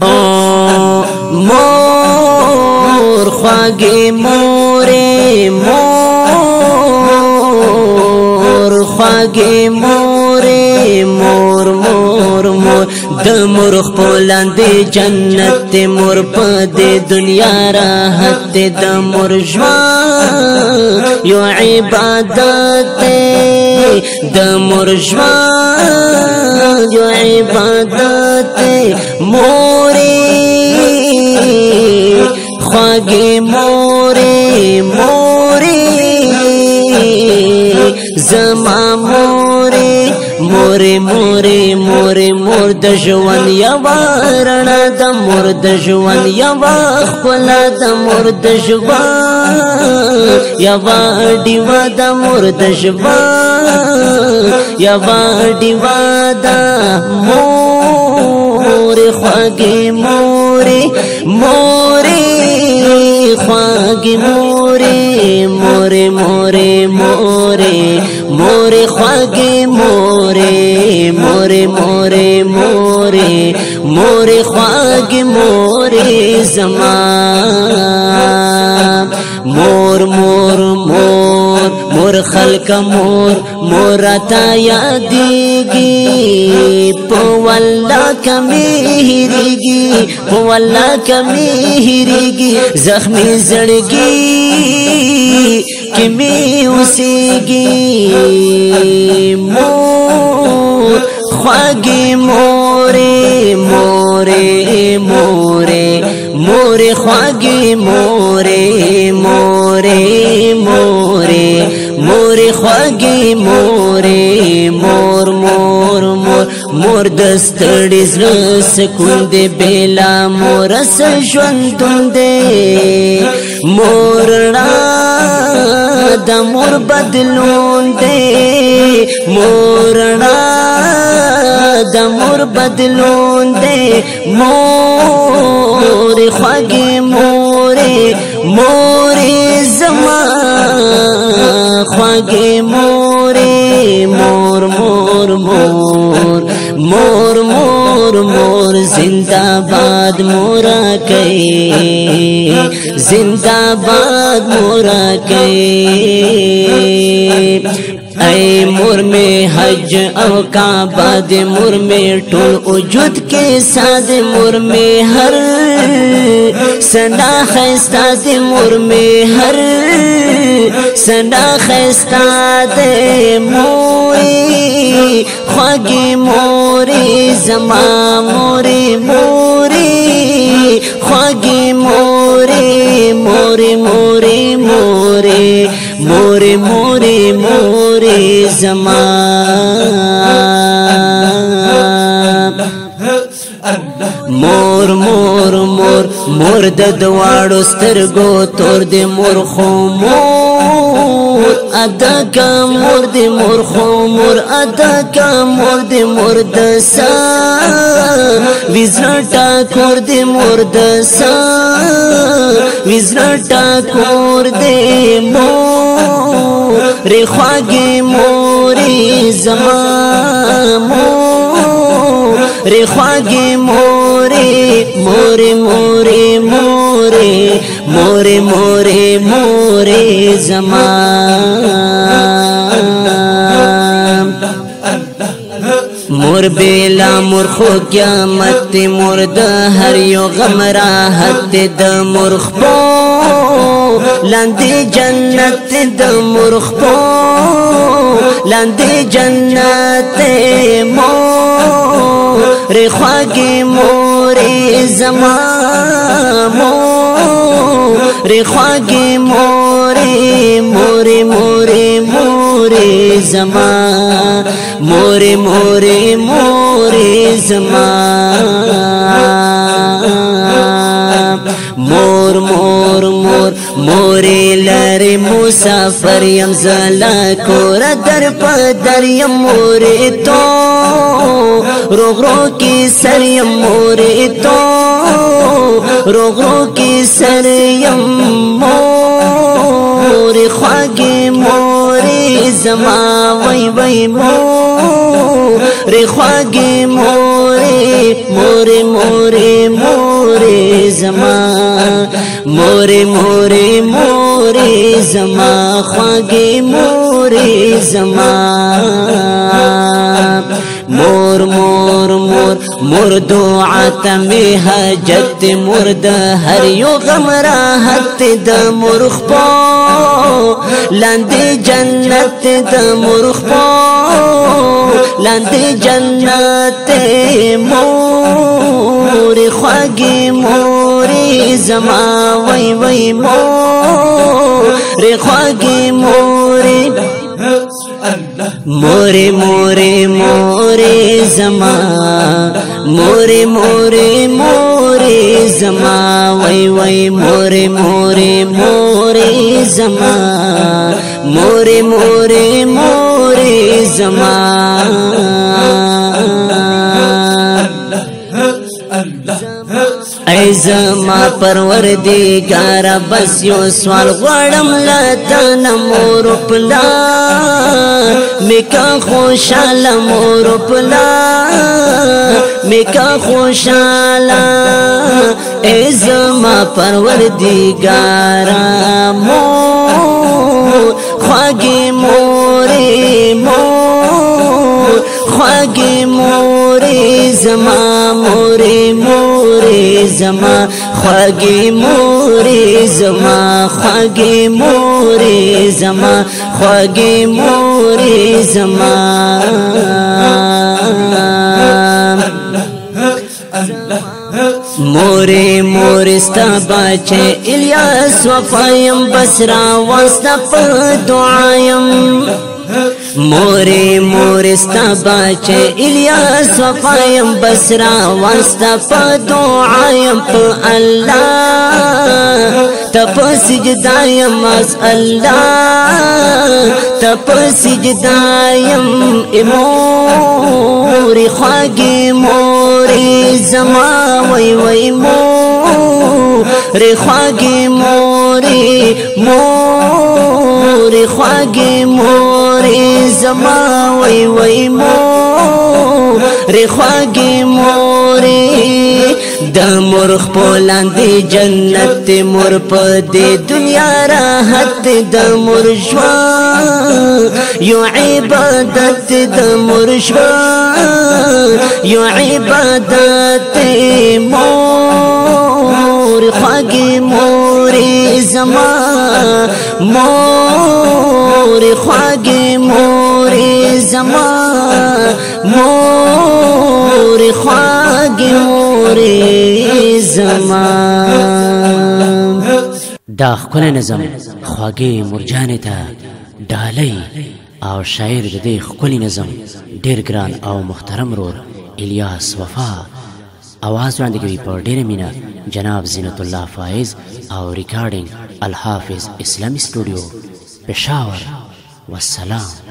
مور خواږي مور مور خواږي مور خپلان دی جنت دی مور په دی دنیا راحت دی د مور ژوند یو عبادت دی د مور ژوند یو عبادت دی موري خواږه موري موري زما مورې مورې مورې مور د ژوند یوا رڼا د مور د ژوند یوا خپل د مور د ژوند یوا دیوا د مور د ژوند یوا دیوا د مور خوږې مورې مورې خوږې مورې مورې مورې مورې مورې خوږې مورې مورې مورې مورې خواږه مورې زما مور مور مور مور خلق مور مور تا یادېږي په والله کمه هریږي په والله کمه هریږي زخمي زړګي کې مې اوسېږي مور خوږی مورې مورې مورې مورې خوږی مورې مورې مورې مورې خوږی مورې مور مور مور مور د ستړي زړه سکون دی بلا مور اس ژوند دی مور د مور بدلون دی مور نه د مور بدلون دې مور خوږه مور مور زما خوږه مور مور مور مور مور مور مور زندہ باد مورا کئ زندہ باد مورا کئ ऐ मुर में हज अवका काबा दे मुर में टोल उजुद के साद मुर में हर सना खैस्ता दे मुर में हर सना खैस्ता दे मोरी ख्वागी मोरे जमा मोरे मोरे ख्वागे मोरे मोरे मोरे मोरे मोरे मोरे मोरे जमा मोर मोर مور د دواړو سترګو تور دې مور خو مور ادا کا مور دې مور خو مور ادا کا مور دې مور د سا وزرټا کور دې مور د سا وزرټا کور دې مور رخواګي مورې زما مور رخواګي مورې مور مورې مورې مورې زما مور بیلا مور خو قیامت مور د هر یو غم راحت د مور خپو لاندې جنت د مور خپو لاندې جنت مور رخواګي مور زما مور رخواګي مورې مورې مورې مورې زما مورې مورې مورې زما مور مور مور مورې لارې مسافر يم زلا کور در په در يم مورې تو روغ روغ کې سر يم مورې تو روغو کی سر یم مور خواگی مور زما وی وی مور خواگی مور مور مور مور زما مور مور مور زما خواگی مور زما مور مور مور مرد عتم حاجت مرد هر یو غم راحت د مرخ پو لاندې جنت د مرخ پو لاندې جنت مور خوږی مور زما وای وای مور خوږی مور مورې مورې مورې زما مورې مورې مورې زما وای وای مورې مورې مورې زما مورې مورې مورې زما ای زما پروردگار بس یو سوال غړم لدان مور پلا میکا خوشاله مور پلا میکا خوشاله ای زما پروردگار مو خواږي مورې مو خواږي مورې زما مورې مو زما خواږي مورې زما خواږي مورې زما خواږي مورې زما مورې مورې ستا بچې الیاس وفایم بسرا واستا په دعایم مورې مورې ستا بچې الیاس وفایم بسرا واستا په دعایم په الله تپ سجدایم اس الله تپ سجدایم امورې خواږې مورې زما وای وای مورې خواږې مورې مورې مورې خواږې مورې زما وای وای مورې خواږې مورې د مور خپلاندې جنت مور په دې دنیا راحت د مور ژوند یو عبادت د مور ژوند یو عبادت مور خواږې مورې زما مور موري خواږي موري زما موري خواږي موري زما دا خپل نظم خواږي مرجان ته ډالۍ او شاعر دې خپل نظم ډېر ګران او محترم رور الیاس وفا اواز وړاندې کوي په ډېر مینا جناب زینت الله فائز او ریکارډینګ الحافظ اسلامي سټوډیو بشاور والسلام